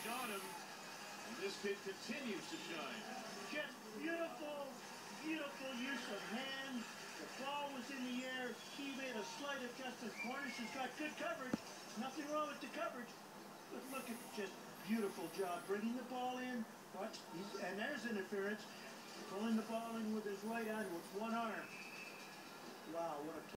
coverage on him. And this kid continues to shine. Just beautiful, beautiful use of hands. The ball was in the air. He made a slight adjustment. Cornish has got good coverage. Nothing wrong with the coverage. But look at just beautiful job bringing the ball in. But and there's interference. Pulling the ball in with his right hand with one arm. Wow, what a